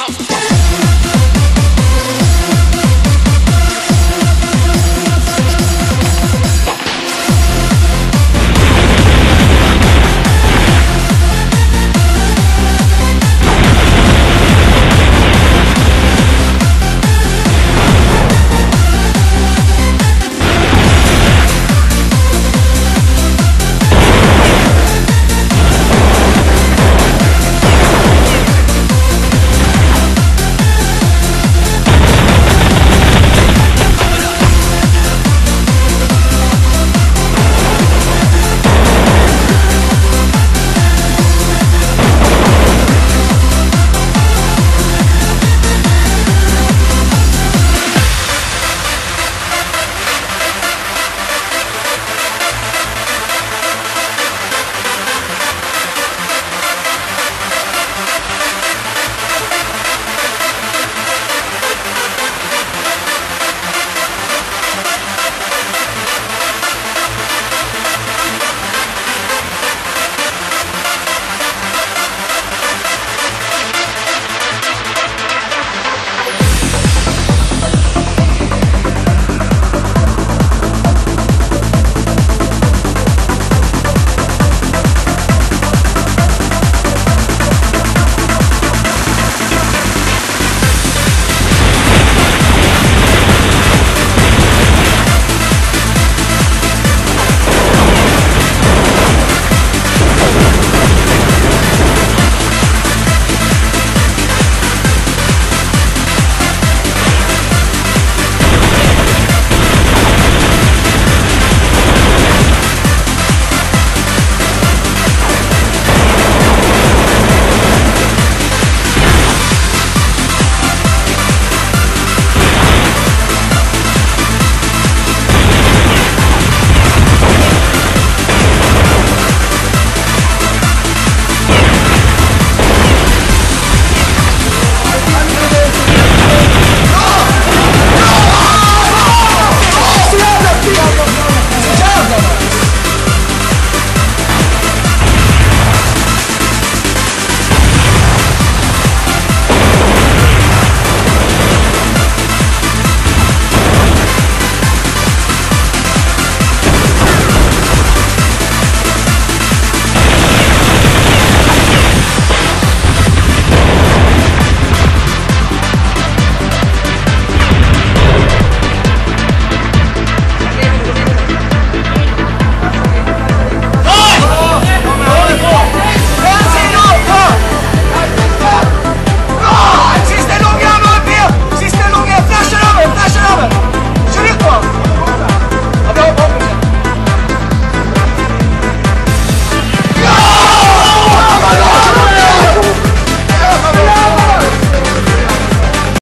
up.